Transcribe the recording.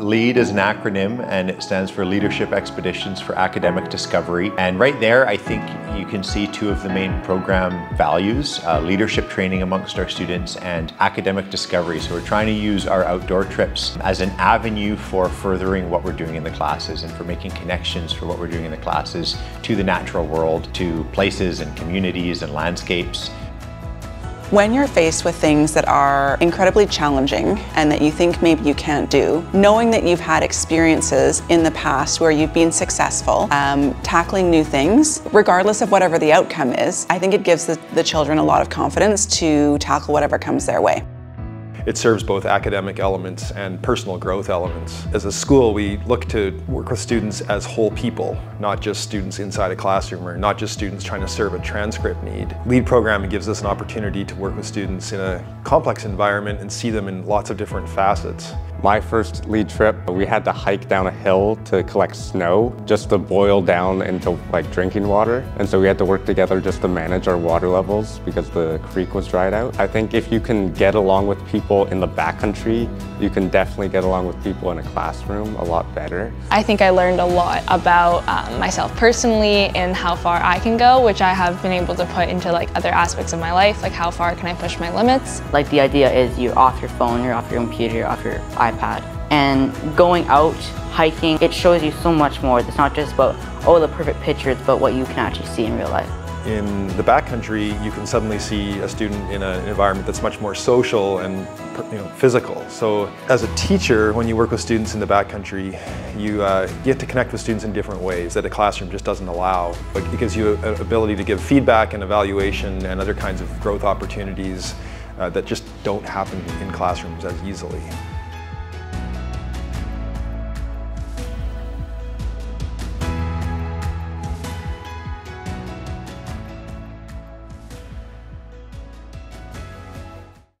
LEAD is an acronym and it stands for Leadership Expeditions for Academic Discovery. And right there, I think you can see two of the main program values, uh, leadership training amongst our students and academic discovery. So we're trying to use our outdoor trips as an avenue for furthering what we're doing in the classes and for making connections for what we're doing in the classes to the natural world, to places and communities and landscapes when you're faced with things that are incredibly challenging and that you think maybe you can't do, knowing that you've had experiences in the past where you've been successful um, tackling new things, regardless of whatever the outcome is, I think it gives the, the children a lot of confidence to tackle whatever comes their way. It serves both academic elements and personal growth elements. As a school, we look to work with students as whole people, not just students inside a classroom or not just students trying to serve a transcript need. LEAD programming gives us an opportunity to work with students in a complex environment and see them in lots of different facets. My first lead trip, we had to hike down a hill to collect snow just to boil down into like drinking water. And so we had to work together just to manage our water levels because the creek was dried out. I think if you can get along with people in the backcountry, you can definitely get along with people in a classroom a lot better. I think I learned a lot about um, myself personally and how far I can go, which I have been able to put into like other aspects of my life, like how far can I push my limits. Like the idea is you're off your phone, you're off your computer, you're off your iPad. And going out, hiking, it shows you so much more. It's not just about, oh, the perfect picture, it's about what you can actually see in real life. In the backcountry, you can suddenly see a student in an environment that's much more social and you know, physical. So as a teacher, when you work with students in the backcountry, you uh, get to connect with students in different ways that a classroom just doesn't allow. It gives you an ability to give feedback and evaluation and other kinds of growth opportunities uh, that just don't happen in classrooms as easily.